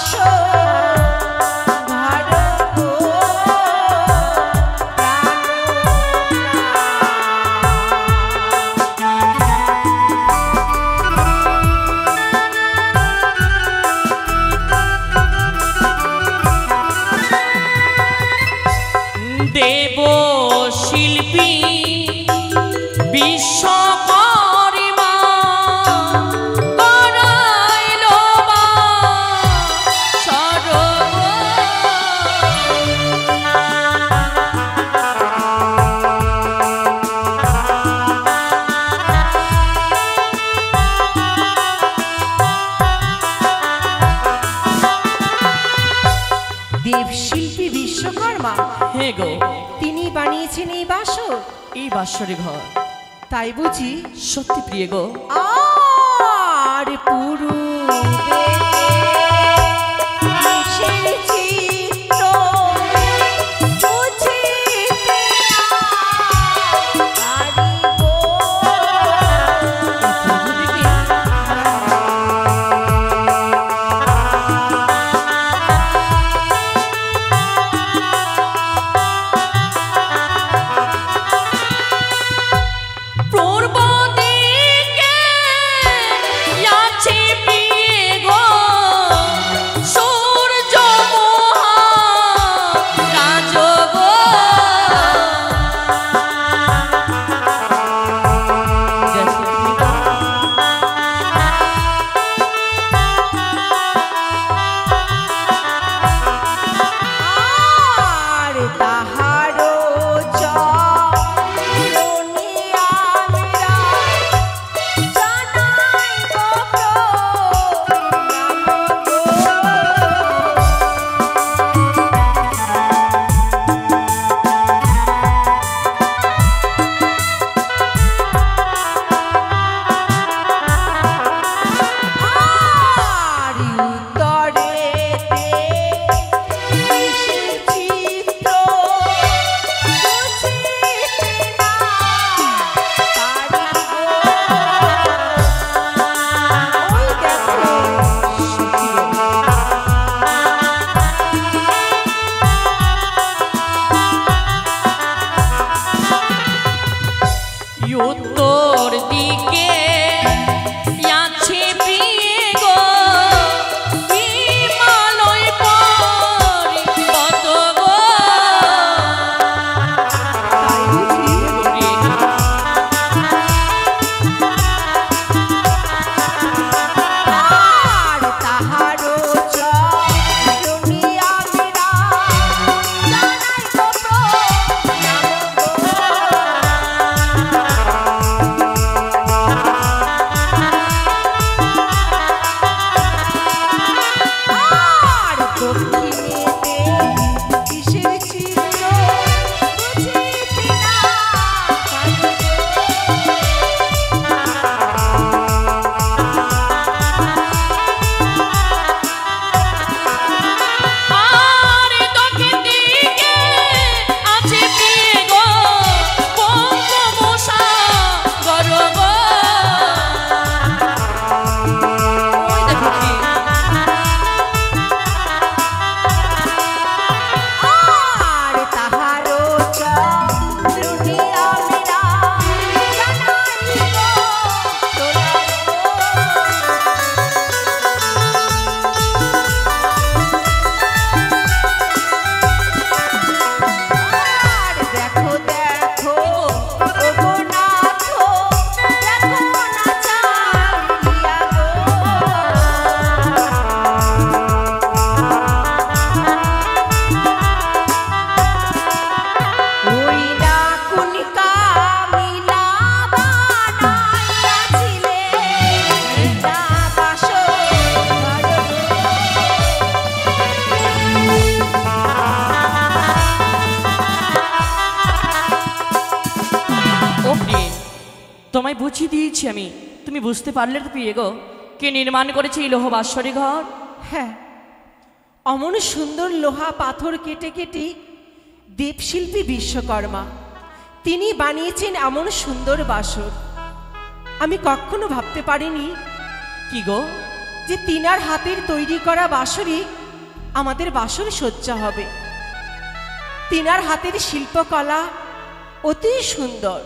দেব বুঝিয়ে দিয়েছি আমি। তুমি বুঝতে পারলে তো প্রিয় গো কে নির্মাণ করেছে এই লোহ বাসরি ঘর? হ্যাঁ অমন সুন্দর লোহা পাথর কেটে কেটে দেবশিল্পী বিশ্বকর্মা তিনি বানিয়েছেন এমন সুন্দর বাসর। আমি কখনো ভাবতে পারিনি কি গো? যে যে তিনার হাতের তৈরি করা বাসরই আমাদের বাসর সজ্জা হবে। তিনার হাতের শিল্পকলা অতি সুন্দর।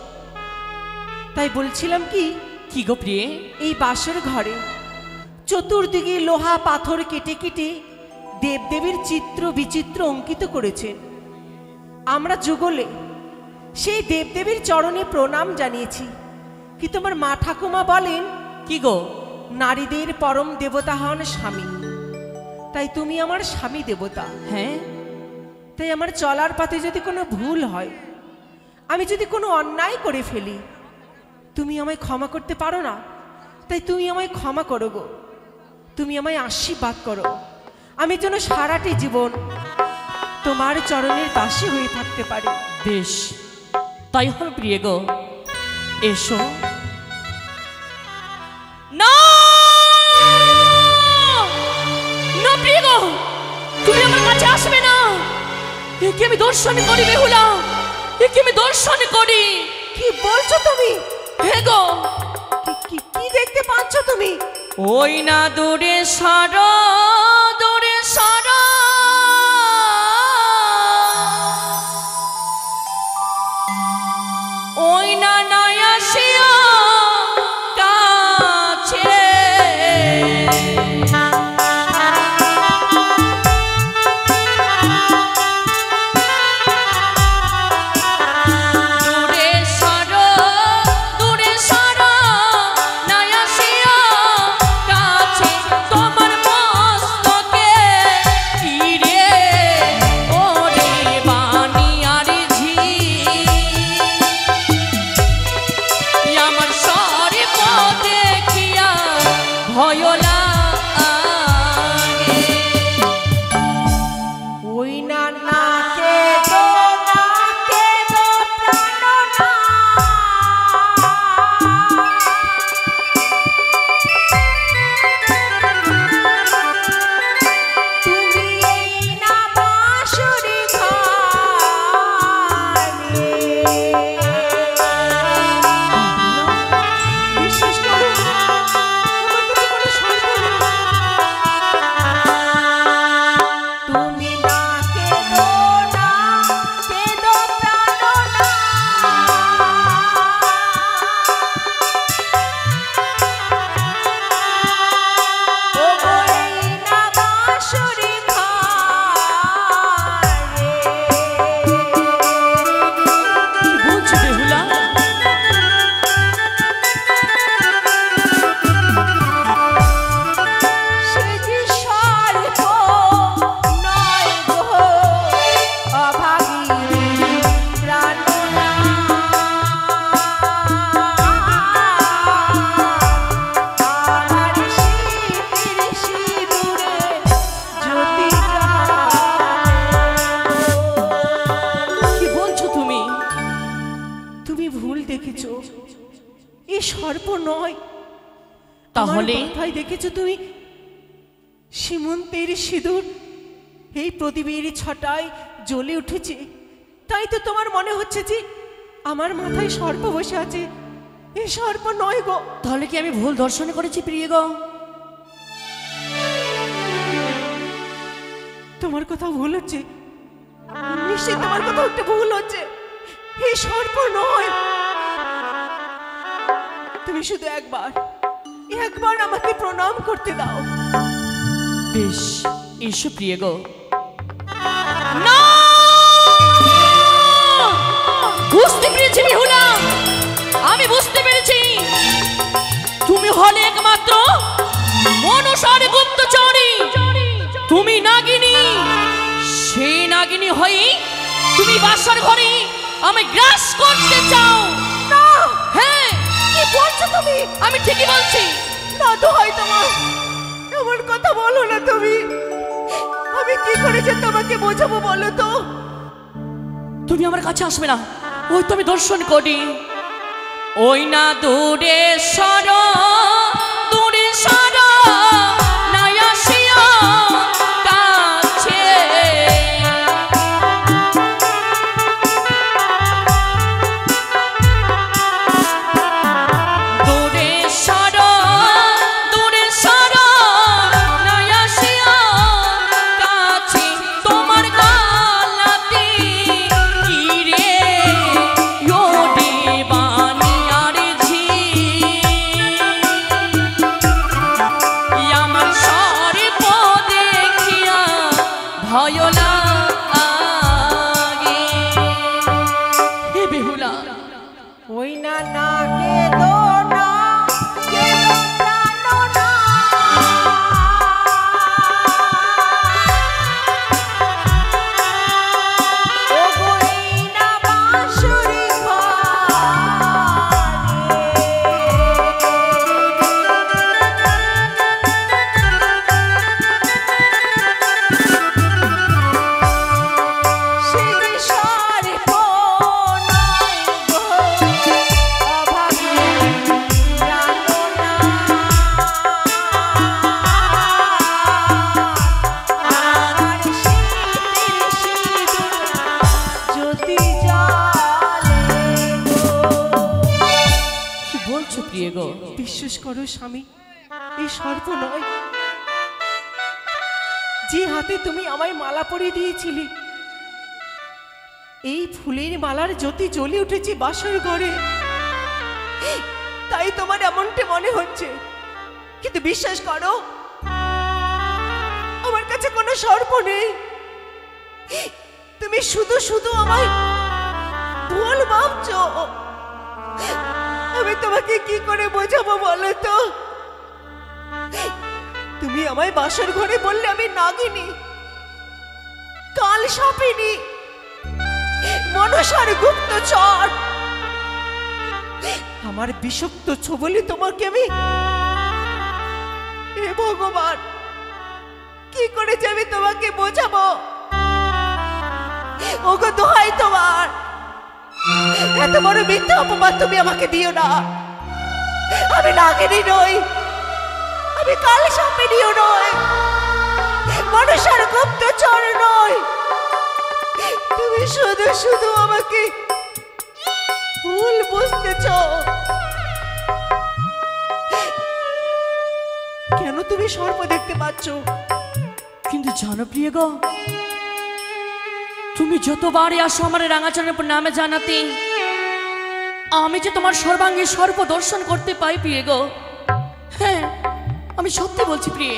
তাই বলছিলাম কি? কি গো প্রিয়ে? এই বাসর ঘরে। চতুর্দিকে লোহা পাথর কেটে কেটে দেবদেবীর চিত্র বিচিত্র অঙ্কিত করেছেন আমরা যুগলে সেই দেবদেবীর চরণে প্রণাম জানিয়েছি। কি তোমার মা ঠাকুমা বলেন? কি গো? নারীদের পরম দেবতা হন স্বামী। তাই তুমি আমার স্বামী দেবতা। হ্যাঁ? তাই আমার চলার পথে যদি কোনো ভুল হয় আমি যদি কোনো অন্যায় করে ফেলি তুমি আমায় ক্ষমা করতে পারো না? তাই তুমি আমায় ক্ষমা করো গো। তুমি আমায় আশীর্বাদ করো। আমি যেন সারাটি জীবন তোমার চরণের পাশে হয়ে থাকতে পারি। বেশ তাই হবে প্রিয়ে গো। এসো। না! না প্রিয়ে গো! তুমি আমার কাছে আসবে না। একে আমি দর্শন করি বেহুলা। একে আমি দর্শন করি। কি বলছো তুমি? হে গো! কি- কি কি দেখতে পাচ্ছ তুমি? ওই না দূরে সর দূরে সর। ওই না নয় আসিয়া আমার মাথায় সর্প বসে আছে। এ সর্প নয় গো। তাহলে কি আমি ভুল দর্শন করেছি প্রিয় গো তোমার কথা ভুল হচ্ছে। নিশ্চয় তোমার কথা একটা ভুল হচ্ছে। এ সর্প নয়। তুমি শুধু একবার একবার আমাকে প্রণাম করতে দাও। বেশ এসো প্রিয় গো না! বুঝতে পেরেছি বিহুলা আমি বুঝতে পেরেছি। তুমি হলে একমাত্র মনসার গুপ্তচরী। তুমি নাগিনী। সেই নাগিনী হয়ে তুমি বাসার ঘরে আমি গ্রাস করতে চাও। না। হ্যাঁ। কি বলছো তুমি? আমি ঠিকই বলছি। না তো হয় তোমার। এমন কথা বলো না তুমি। আমি কি করেছি তোমাকে বোঝাবো বলো তো? তুমি আমার কাছে আসবে না। ওই তো আমি দর্শন করি। ওই না দূরে সর ওই না না কেদো উঠেছে বাসর ঘরে। তাই তোমার এমনটা মনে হচ্ছে। কিন্তু বিশ্বাস করো, আমার কাছে কোনো সর্প নেই। তুমি শুধু শুধু আমায় ভুল ভাবছ। আমি তোমাকে কি করে বোঝাবো বলো তো? তুমি আমায় বাসর ঘরে বললে আমি নাগিনি, কাল সাপিনি। মনসার গুপ্ত চর আমার বিষাক্ত ছবলি তোমাকে আমি হে ভগবান, কি করে আমি তোমাকে বোঝাবো? ওগো দোহাই তোমার। এত বড় মিথ্যা অপবাদ তুমি আমাকে দিও না। আমি নাগিনী নই। আমি কাল সাপিনীও নই। মনসার গুপ্তচর নই। তুমি শুধু শুধু আমাকে ভুল বুঝতেছ কেন তুমি সর্প দেখতে পাচ্ছ? কিন্তু জানো প্রিয় গো, তুমি যতবারই আসো আমার রাঙাচরণের নামে জানাতে, আমি যে তোমার সর্বাঙ্গে সর্ব দর্শন করতে পাই, প্রিয় গো। হ্যাঁ আমি সত্যি বলছি, প্রিয়ে।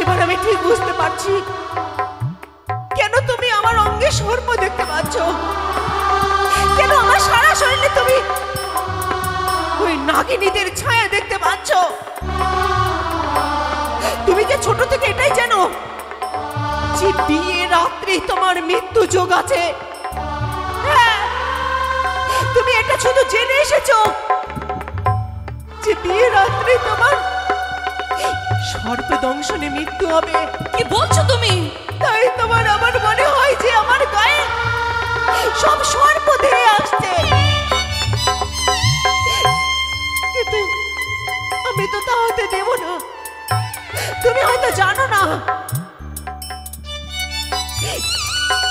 এবার আমি ঠিক বুঝতে পারছি কেন তুমি আমার অঙ্গে সর্প দেখতে পাচ্ছ? কেন আমার সারা শরীরে তুমি ওই নাগিনীদের ছায়া দেখতে পাচ্ছ? তুমি যে ছোট থেকে এটাই জানো যে বিয়ে রাত্রি তোমার মৃত্যু যোগ আছে। হ্যাঁ, তুমি এটা শুধু জেনে এসেছ যে বিয়ে রাত্রি তোমার সর্প দংশনে মৃত্যু হবে। কি বলছো তুমি? তাই তোমার আমার মনে হয় যে আমার গায়ে সব সর্প ধেয়ে আসছে। কিন্তু আমি তো তা হতে দেব না। তুমি হয়তো জানো না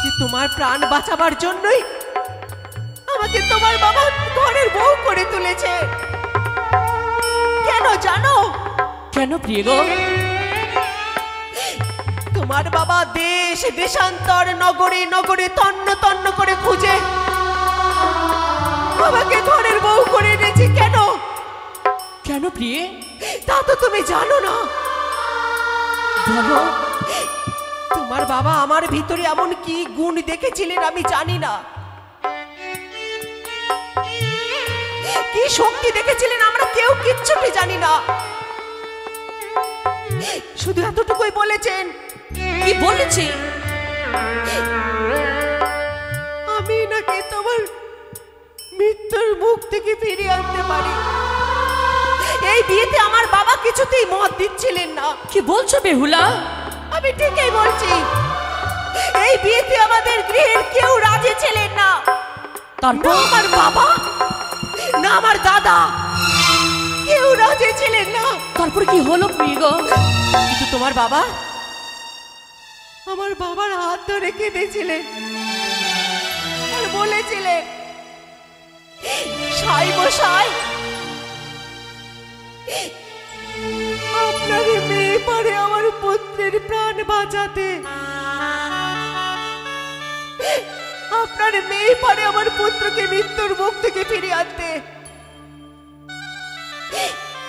যে তোমার প্রাণ বাঁচাবার জন্যই আমাকে তোমার বাবা ঘরের বউ করে তুলেছে। কেন জানো? কেন প্রিয় গো? তোমার বাবা দেশ দেশান্তর নগরে নগরে তন্ন তন্ন করে খুঁজে। বাবাকে ঘরের বউ করে এনেছি কেন? কেন প্রিয়ে? তা তো তুমি জানো না। বলো তোমার বাবা আমার ভিতরে এমন কি গুণ দেখেছিলেন আমি জানি না। কি শক্তি দেখেছিলেন আমরা কেউ কিচ্ছুটি জানি না। শুধু এতটুকুই বলেছেন। কি বলেছি আমি নাকি তোমার মৃত্যুর মুখ থেকে ফিরিয়ে আনতে পারি। এই বিয়েতে আমার বাবা কিছুতেই মত দিচ্ছিলেন না। কি বলছো বেহুলা? আমি ঠিকই বলছি। এই বিয়েতে আমাদের গৃহের কেউ রাজি ছিলেন না। তারপর? আমার বাবা না আমার দাদা। কেউ রাজি ছিলেন না। তারপর কি হলো প্রিয় কিন্তু তোমার বাবা? আমার বাবার হাত ধরে কেঁদেছিলেন। আর বলেছিলেন সাই বসাই আপনার মেয়ে পারে আমার পুত্রের প্রাণ বাঁচাতে। আপনার মেয়ে পারে আমার পুত্রকে মৃত্যুর মুখ থেকে ফিরিয়ে আনতে।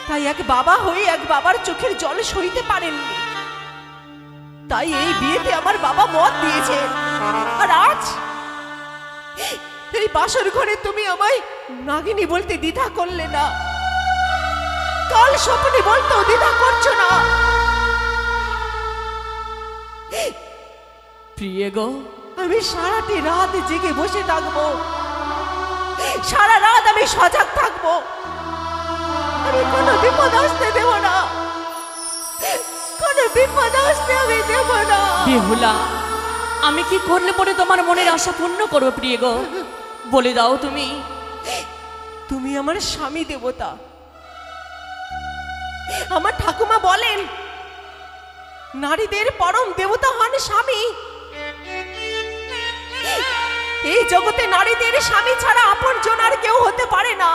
তাই এক বাবা হয়ে এক বাবার চোখের জল সইতে পারেননি। তাই এই বিয়েতে আমার বাবা মত দিয়েছে। আর আজ এই বাসর ঘরে তুমি আমায় নাগিনী বলতে দ্বিধা করলে না। কাল স্বপ্নে বলতেও দ্বিধা করছ না। প্রিয় গো আমি সারাটি রাত জেগে বসে থাকব। সারা রাত আমি সজাগ থাকব। আমি কোনো বিপদ আসতে দেব না। কোনো বিপদ আসতে আমি দেব না। বেহুলা আমি কি করলে পরে তোমার মনের আশা পূর্ণ করব প্রিয় গো? বলে দাও তুমি। তুমি আমার স্বামী দেবতা। আমার ঠাকুমা বলেন নারীদের পরম দেবতা হন স্বামী। এই জগতে নারীদের স্বামী ছাড়া আপন আর কেউ হতে পারে না।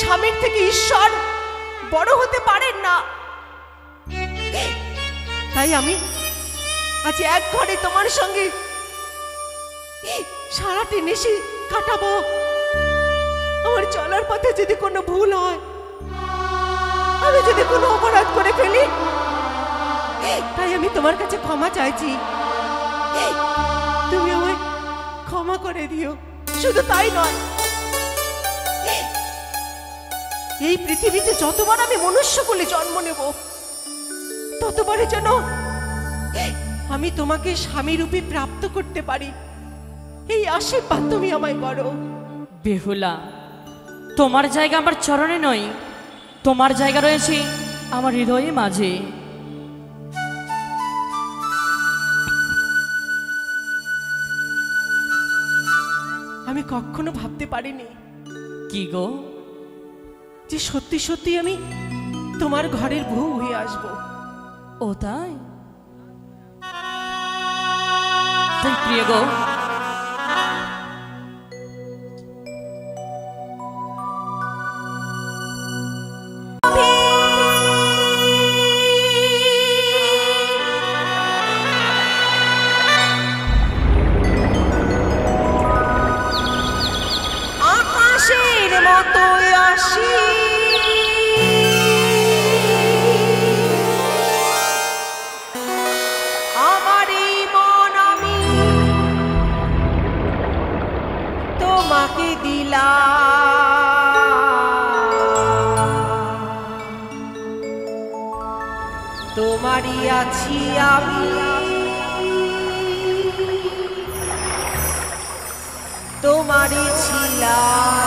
স্বামীর থেকে ঈশ্বর বড় হতে পারেন না। তাই আমি আজ এক ঘরে তোমার সঙ্গে সারাটি নিশি কাটাবো। আমার চলার পথে যদি কোনো ভুল হয়, আমি যদি কোনো অপরাধ করে ফেলি, তাই আমি তোমার কাছে ক্ষমা চাইছি। তুমি আমায় ক্ষমা করে দিও। শুধু তাই নয় এই পৃথিবীতে যতবার আমি মনুষ্য বলে জন্ম নেব ততবারের জন্য আমি তোমাকে স্বামী রূপে প্রাপ্ত করতে পারি। এই আশীর্বাদ তুমি আমায় করো। বেহুলা তোমার জায়গা আমার চরণে নয় তোমার জায়গা রয়েছে আমার হৃদয়ে মাঝে। আমি কখনো ভাবতে পারিনি। কি গো? যে সত্যি সত্যি আমি তোমার ঘরের বউ হয়ে আসব। ও তাই? তাই প্রিয় গো দিলাম তোমারই আছি আমি। তোমারই ছিলাম।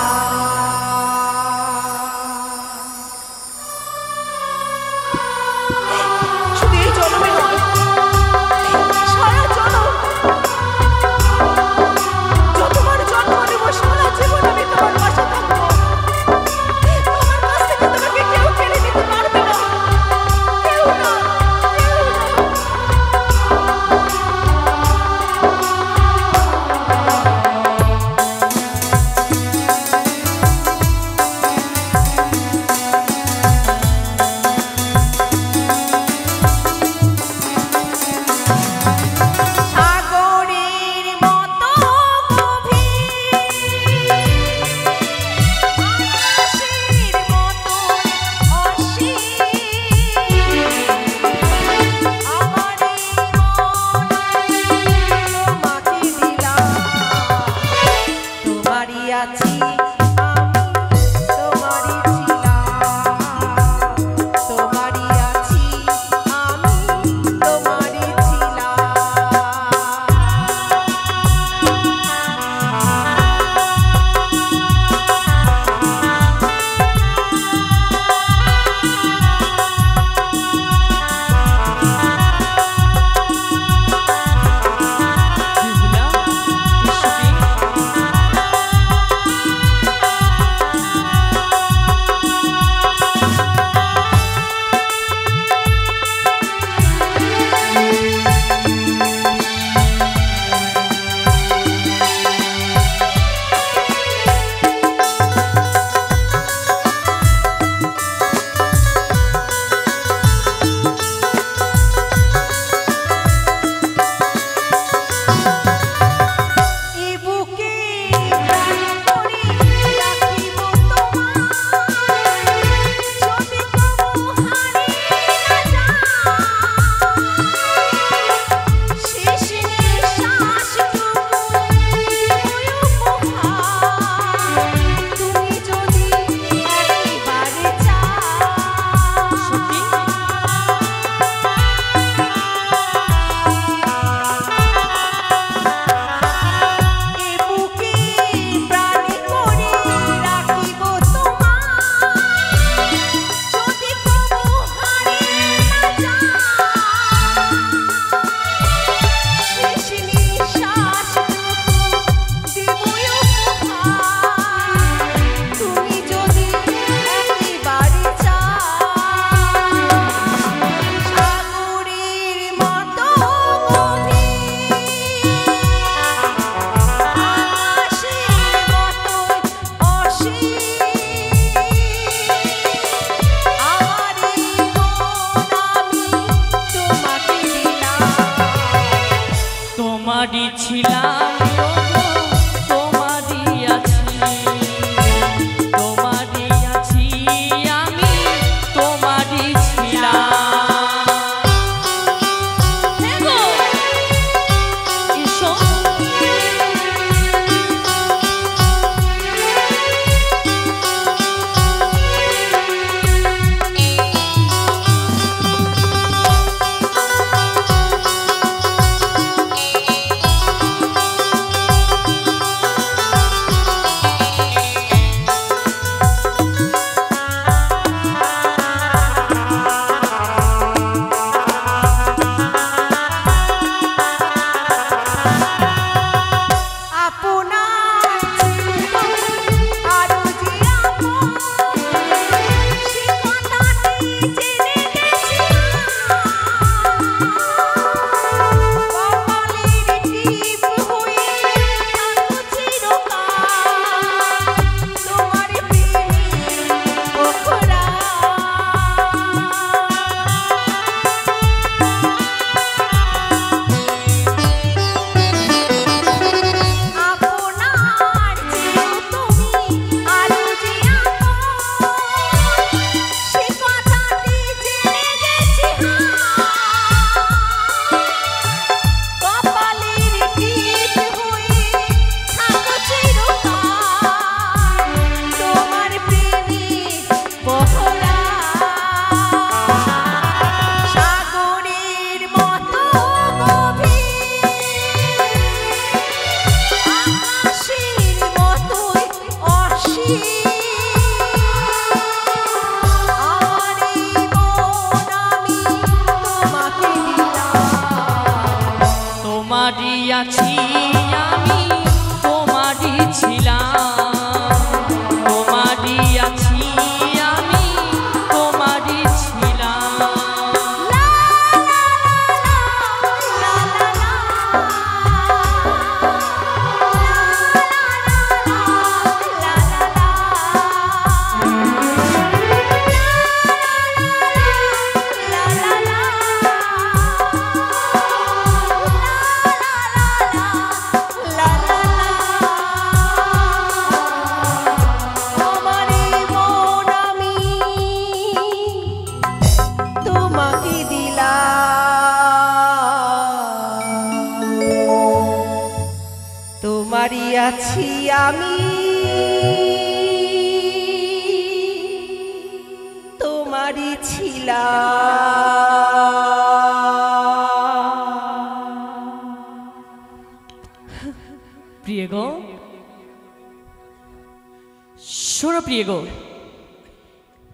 প্রিয় গো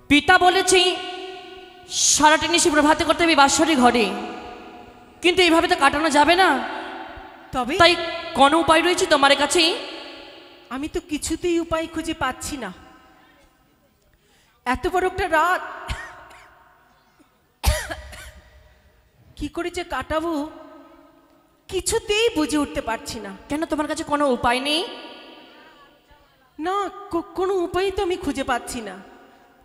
পিতা বলেছি সারাটা নিশি প্রভাতে করতে হবে বাসরি ঘরে। কিন্তু এইভাবে তো কাটানো যাবে না। তবে তাই কোনো উপায় রয়েছে তোমার কাছে? আমি তো কিছুতেই উপায় খুঁজে পাচ্ছি না। এত বড় একটা রাত। কি করে যে কাটাবো কিছুতেই বুঝে উঠতে পারছি না। কেন তোমার কাছে কোনো উপায় নেই? না কোনো উপায় তো আমি খুঁজে পাচ্ছি না।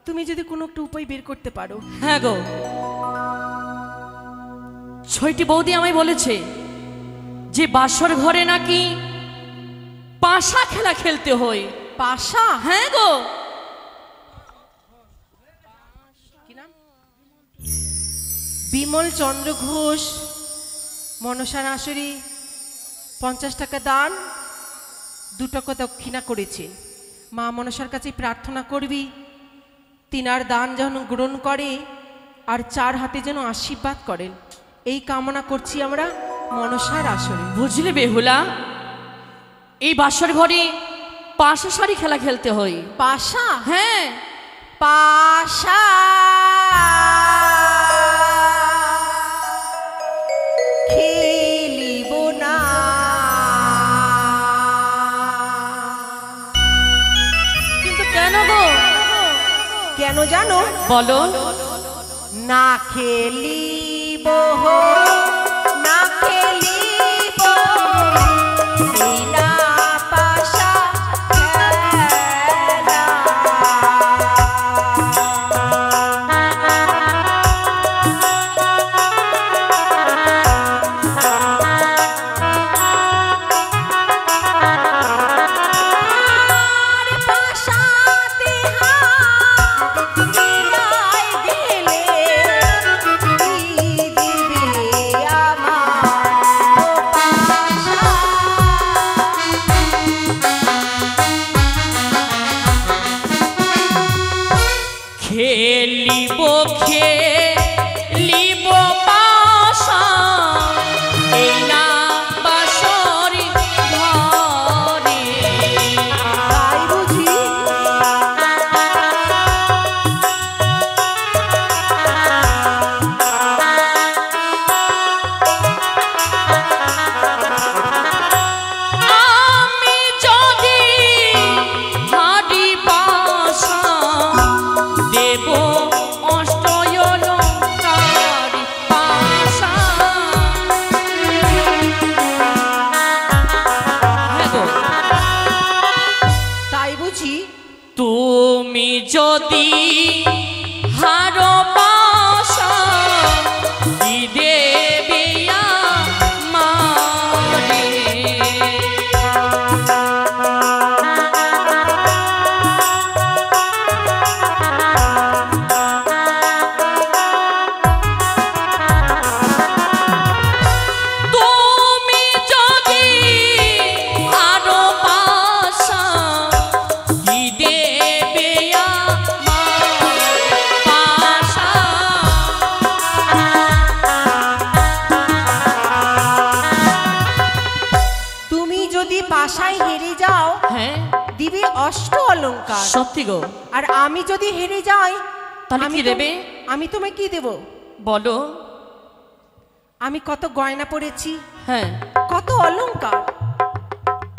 তুমি যদি কোনো একটা উপায় বের করতে পারো। হ্যাঁ গো। ছয়টি বৌদি আমায় বলেছে যে বাসর ঘরে নাকি পাশা খেলা খেলতে হয়। পাশা? হ্যাঁ গো। বিমল চন্দ্র ঘোষ মনসা নাসরি পঞ্চাশ টাকা দান। দু টাকা দক্ষিণা করেছে। মা মনসার কাছে প্রার্থনা করবি তিনার দান যেন গ্রহণ করে আর চার হাতে যেন আশীর্বাদ করেন। এই কামনা করছি আমরা মনসার আসরে। বুঝলে বেহুলা? এই বাসর ঘরে পাশা শাড়ি খেলা খেলতে হয়। পাশা? হ্যাঁ। পাশা! কেন জানো? বলো। না খেলি না খেলিব খেয়ে গো। আর আমি যদি হেরে যাই তাহলে আমি কি দেবে? আমি তোমায় কি দেব? বলো। আমি কত গয়না পরেছি হ্যাঁ। কত অলংকার।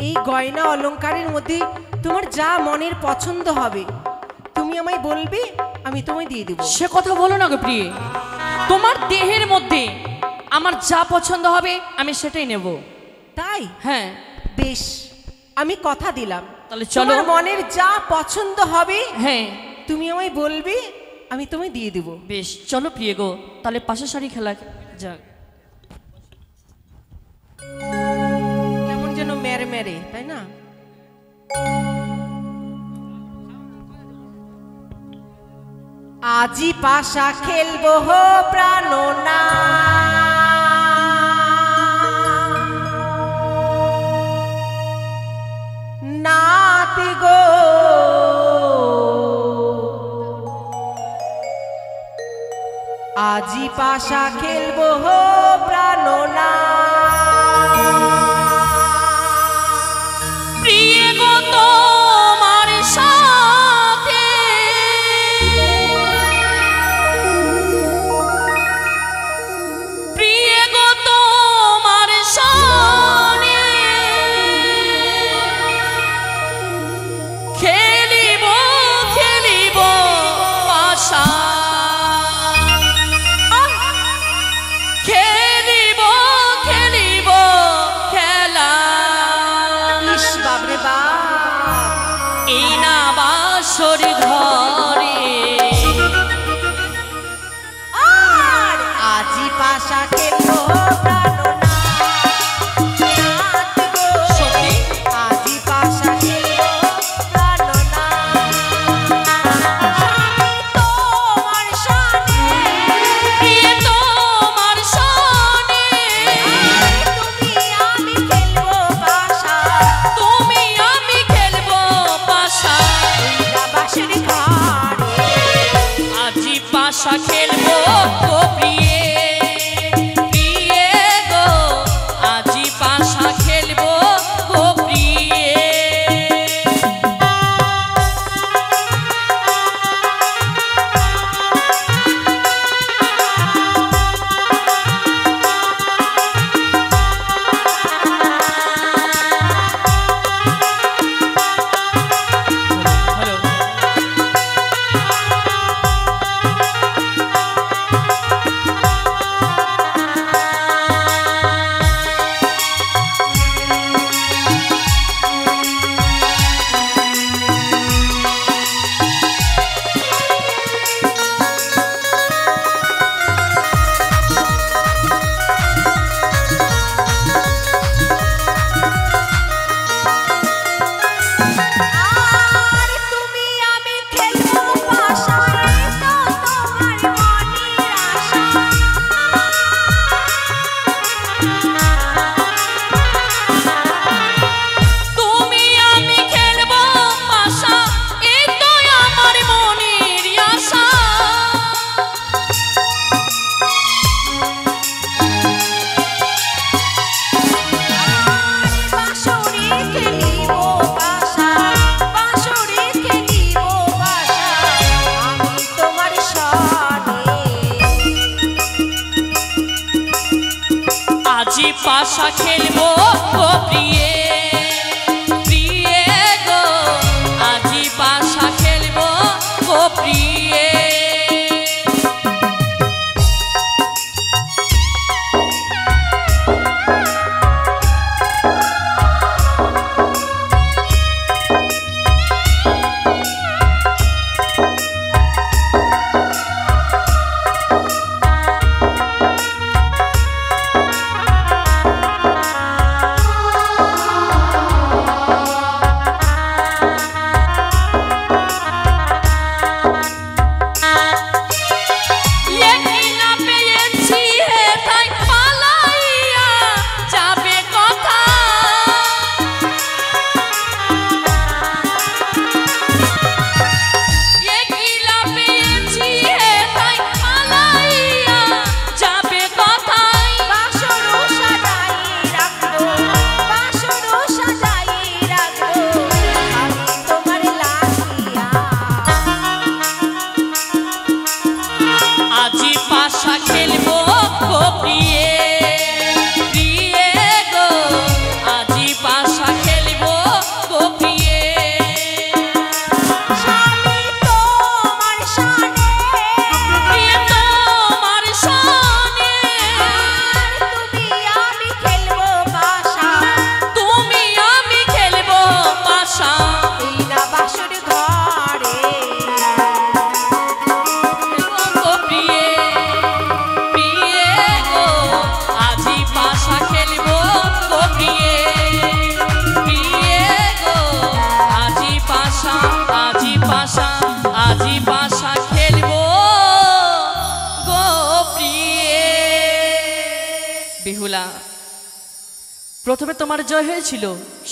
এই গয়না অলংকারের মধ্যে তোমার যা মনের পছন্দ হবে তুমি আমায় বলবে আমি তোমায় দিয়ে দেব। সে কথা বলো না গো প্রিয়ে। তোমার দেহের মধ্যে আমার যা পছন্দ হবে আমি সেটাই নেব। তাই? হ্যাঁ। বেশ আমি কথা দিলাম। তাহলে চলো। মনের যা পছন্দ হবে হ্যাঁ। তুমি আমায় বলবে আমি তোমায় দিয়ে দেব। বেশ চলো প্রিয় গো। তাহলে পাশা শাড়ি খেলা যাক। কেমন যেন মেরে মেরে তাই না? আজি পাশা খেলব হো প্রাণনা নাতি গো। আজি পাশা খেলব প্রাণনা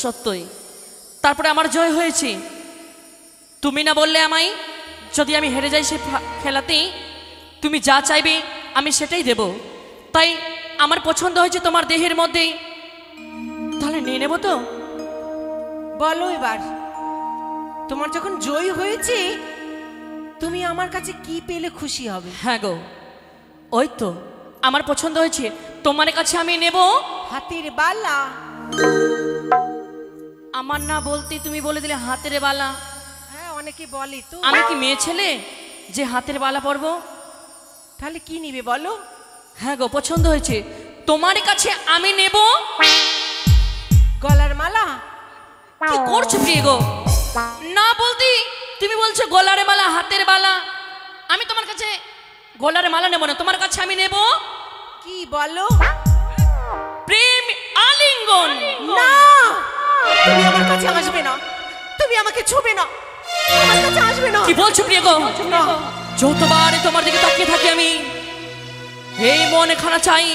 সত্যই। তারপরে আমার জয় হয়েছে। তুমি না বললে আমায় যদি আমি হেরে যাই সে খেলাতেই তুমি যা চাইবে আমি সেটাই দেব। তাই আমার পছন্দ হয়েছে তোমার দেহের মধ্যেই তাহলে নিয়ে নেব তো? বলো এবার তোমার যখন জয় হয়েছে তুমি আমার কাছে কি পেলে খুশি হবে? হ্যাঁ গো ওই তো আমার পছন্দ হয়েছে তোমার কাছে আমি নেব হাতির বালা। আমার না বলতে তুমি বলে দিলে হাতের বালা। হ্যাঁ অনেকে বলে তো। আমি কি মেয়ে ছেলে যে হাতের বালা পরব? তাহলে কি নিবে বলো? হ্যাঁ গো পছন্দ হয়েছে। তোমার কাছে আমি নেব গলার মালা? কি করছ প্রিয় গো? না বলতি তুমি বলছো গলার মালা হাতের বালা। আমি তোমার কাছে গলার মালা নেব না তোমার কাছে আমি নেব কি বলো? প্রেম আলিঙ্গন। না! তুমি আমার কাছে আসবে না। তুমি আমাকে ছুবে না। আমার কাছে আসবে না। কি বলছো প্রিয় গো? যতবার তোমার দিকে তাকিয়ে থাকি আমি এই মনে খানা চাই।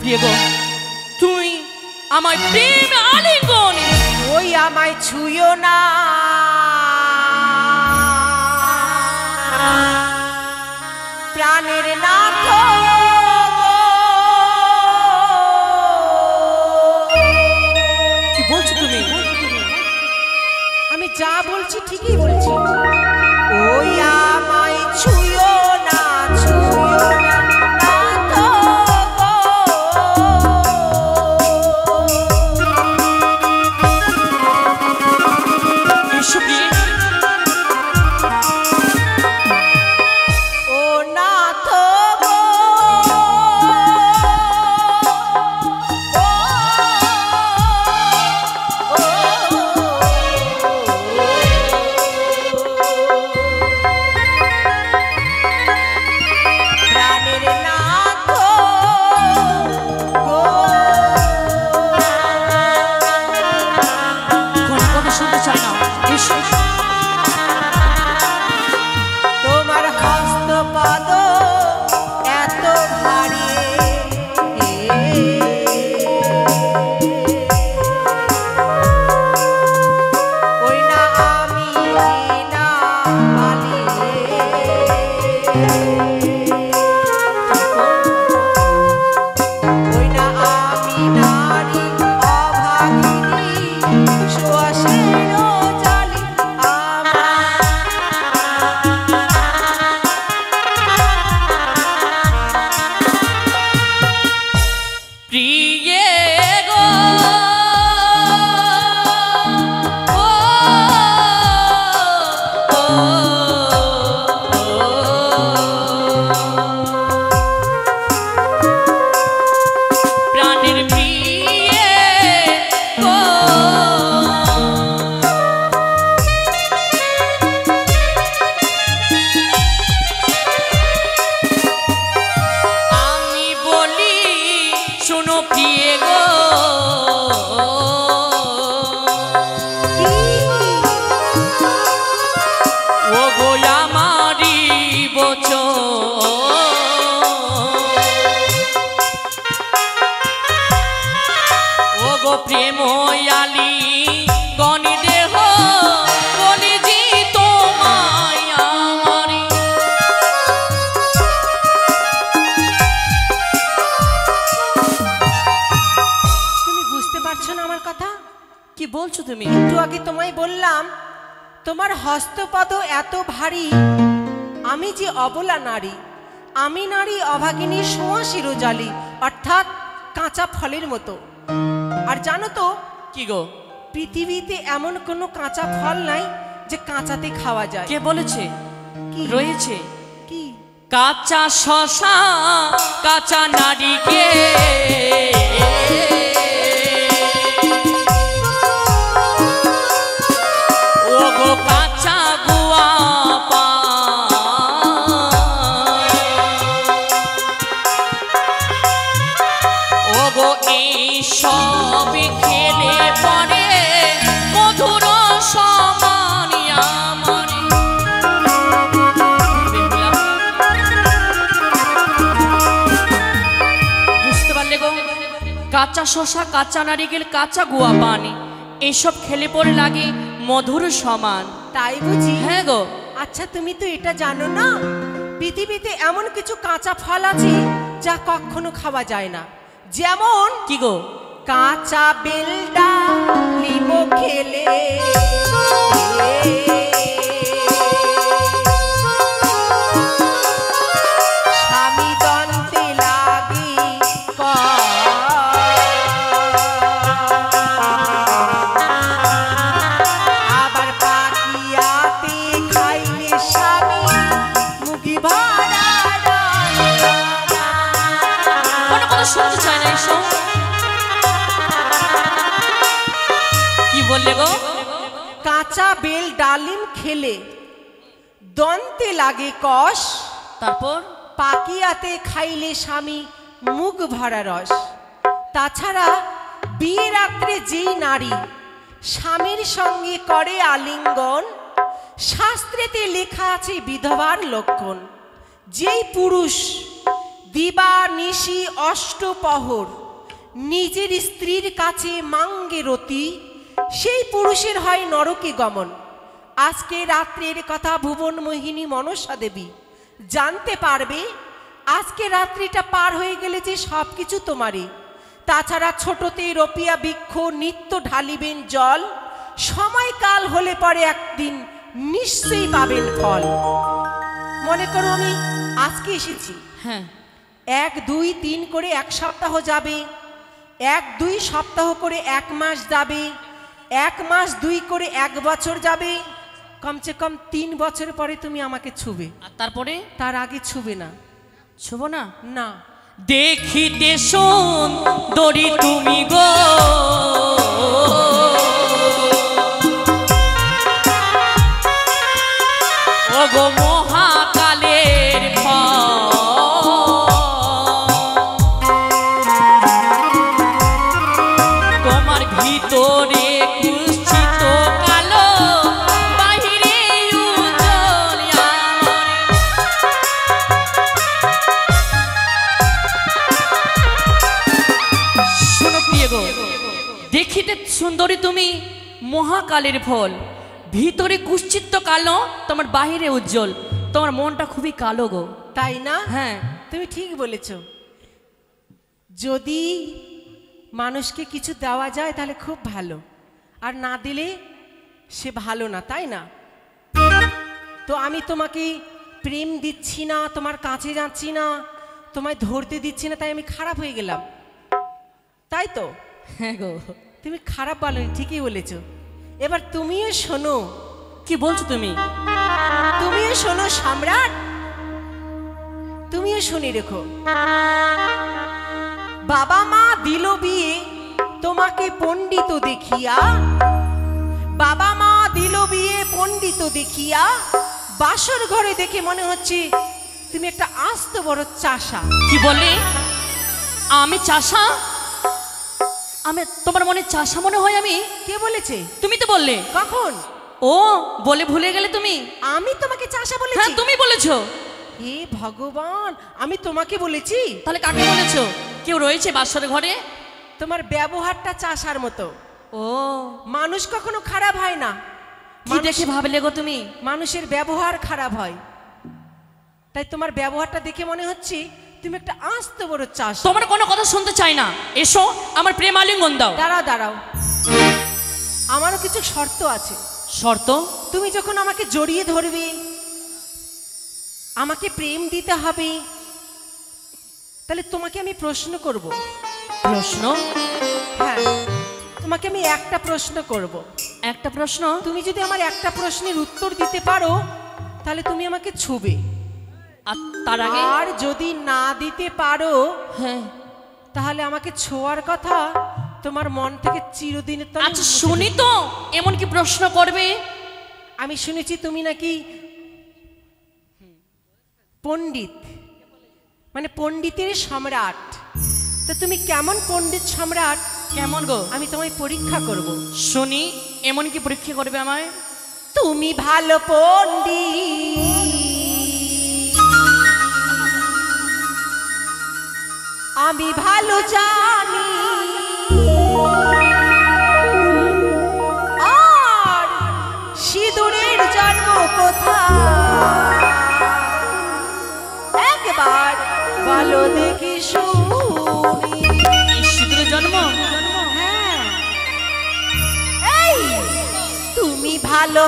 প্রিয় গো তুই আমার প্রেম আলিঙ্গন। ওই আমায় ছুঁয়ো না। প্রাণের যা বলছি ঠিকই বলছি। ফলের মতো। আর জানো তো কি গো? পৃথিবীতে এমন কোনো কাঁচা ফল নাই যে কাঁচাতে খাওয়া যায়। কে বলেছে? কি? রয়েছে। কি? কাঁচা শশা কাঁচা নারীকে কাঁচা শশা কাঁচা নারিকেল কাঁচা গুয়া পানি। এইসব খেলে পরে লাগে মধুর সমান। তাই বুঝি? হ্যাঁ গো। আচ্ছা তুমি তো এটা জানো না? পৃথিবীতে এমন কিছু কাঁচা ফল আছে যা কখনো খাওয়া যায় না। যেমন কি গো? কাঁচা বেলডা লিমো খেলে। বললে গো কাঁচা বেল ডালিম খেলে দন্তে লাগে কষ তারপর? পাকিয়াতে খাইলে স্বামী মুখ ভরা রস। তাছাড়া বিয়ে রাত্রে যেই নারী স্বামীর সঙ্গে করে আলিঙ্গন শাস্ত্রেতে লেখা আছে বিধবার লক্ষণ। যেই পুরুষ দিবা নিশি অষ্টপহর নিজের স্ত্রীর কাছে মাঙ্গে রতি সেই পুরুষের হয় নরকে গমন। আজকে রাত্রের কথা ভুবন মোহিনী মনসা দেবী। জানতে পারবে আজকে রাত্রিটা পার হয়ে গেলে যে সব কিছু তোমারই। তাছাড়া ছোটতে রপিয়া বৃক্ষ নিত্য ঢালিবেন জল সময়কাল হলে পরে একদিন নিশ্চয়ই পাবেন ফল। মনে করো আমি আজকে এসেছি। হ্যাঁ। এক দুই তিন করে এক সপ্তাহ যাবে এক দুই সপ্তাহ করে এক মাস যাবে এক মাস দুই করে এক বছর যাবে কমসে কম তিন বছর পরে তুমি আমাকে ছুবে। আর তারপরে? তার আগে ছুবে না। ছুব না? না। দেখিতে শোন দড়ি তুমি গো। প্রিয় গো। দেখিতে সুন্দরী তুমি মহাকালের ফল। ভিতরে কুশ্চিত্ত কালো তোমার বাহিরে উজ্জ্বল। তোমার মনটা খুবই কালো গো। তাই না? হ্যাঁ। তুমি ঠিক বলেছ। যদি মানুষকে কিছু দেওয়া যায় তাহলে খুব ভালো। আর না দিলে সে ভালো না তাই না? তো আমি তোমাকে প্রেম দিচ্ছি না তোমার কাছে যাচ্ছি না তোমায় ধরতে দিচ্ছি না তাই আমি খারাপ হয়ে গেলাম। তাই তো? হ্যাঁ গো। তুমি খারাপ বলনি ঠিকই বলেছ। এবার তুমিও শোনো। কি বলছো তুমি? তুমিও শোনো সম্রাট। তুমিও শুনে রেখো। বাবা মা দিল বিয়ে তোমাকে পণ্ডিত দেখিয়া। বাবা মা দিল বিয়ে পণ্ডিত দেখিয়া। বাসর ঘরে দেখে মনে হচ্ছে তুমি একটা আস্ত বড় চাষা। কি বলে আমি চাষা? আমি তোমার মনে চাষা মনে হয় আমি? কে বলেছে? তুমি তো বললে। কখন? ও বলে ভুলে গেলে তুমি। আমি তোমাকে চাষা হ্যাঁ তুমি বলেছ। হে ভগবান আমি তোমাকে বলেছি। তাহলে কাকে বলেছ? কেউ রয়েছে বাসর ঘরে? তোমার ব্যবহারটা চাষার মতো। ও। মানুষ কখনো খারাপ হয় না। কি দেখে ভাবলে গো তুমি? মানুষের ব্যবহার খারাপ হয়। তাই তোমার ব্যবহারটা দেখে মনে হচ্ছে তুমি একটা আস্ত বড় চাষ তোমার কোনো কথা শুনতে চাই না। এসো আমার প্রেম আলিঙ্গন দাও। দাঁড়াও দাঁড়াও। আমারও কিছু শর্ত আছে। শর্ত? তুমি যখন আমাকে জড়িয়ে ধরবে আমাকে প্রেম দিতে হবে তাহলে তোমাকে আমি প্রশ্ন করব। প্রশ্ন? হ্যাঁ তোমাকে আমি একটা প্রশ্ন করব। একটা প্রশ্ন? তুমি যদি আমার একটা প্রশ্নের উত্তর দিতে পারো তাহলে তুমি আমাকে ছুবে। আর তার আগে আর যদি না দিতে পারো হ্যাঁ। তাহলে আমাকে ছোঁয়ার কথা তোমার মন থেকে চিরদিনের তরে আচ্ছা শুনি তো এমন কি প্রশ্ন করবে? আমি শুনেছি তুমি নাকি পণ্ডিত। মানে পণ্ডিতের সম্রাট। তো তুমি কেমন পণ্ডিত সম্রাট? কেমন গো? আমি তোমায় পরীক্ষা করব। শুনি এমন কি পরীক্ষা করবে আমায়? তুমি ভালো পণ্ডিত। আমি ভালো জানি। আর সিঁদুরের জন্ম কোথা একবার ভালো দেখি সিঁদুরের জন্ম? হ্যাঁ। এই তুমি ভালো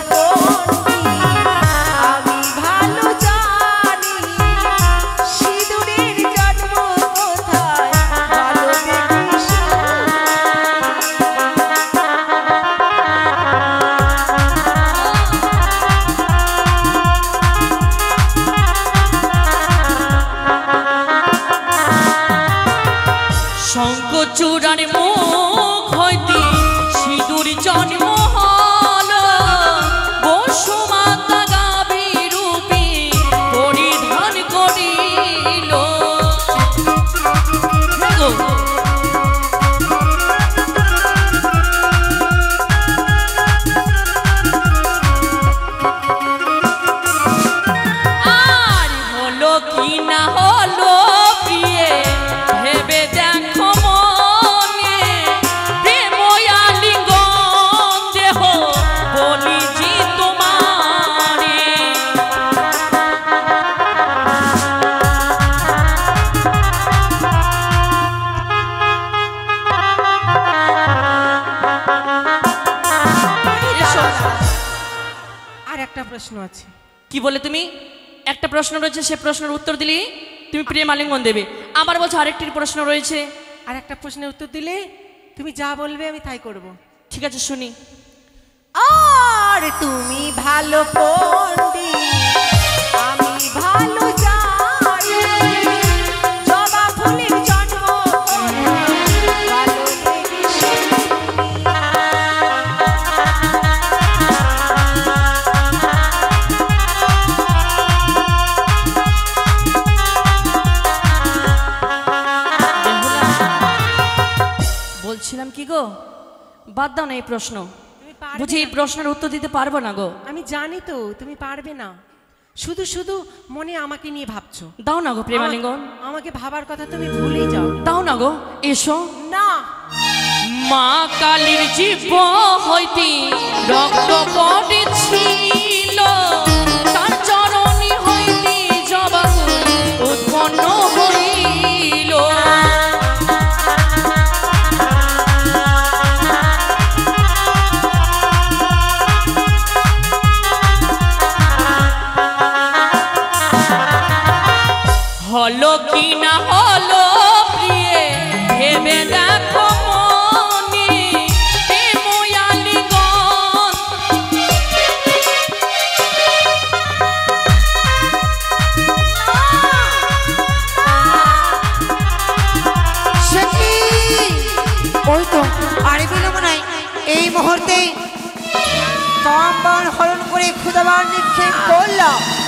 তুমি মালিঙ্গন দেবে আবার বলছো আরেকটির প্রশ্ন রয়েছে। আর একটা প্রশ্নের উত্তর দিলে তুমি যা বলবে আমি তাই করব। ঠিক আছে শুনি। আর তুমি ভালো পন্ডি বাদ দাও না এই প্রশ্ন। বুঝি এই প্রশ্নের উত্তর দিতে পারব না গো। আমি জানি তো তুমি পারবে না। শুধু শুধু মনে আমাকে নিয়ে ভাবছ। দাও না গো প্রেমালিঙ্গন আমা- আমাকে ভাবার কথা তুমি ভুলেই যাও। দাও না গো এসো। না। মা কালীর জীব হইতে রক্ত পড়েছিল। Johnny King Cola.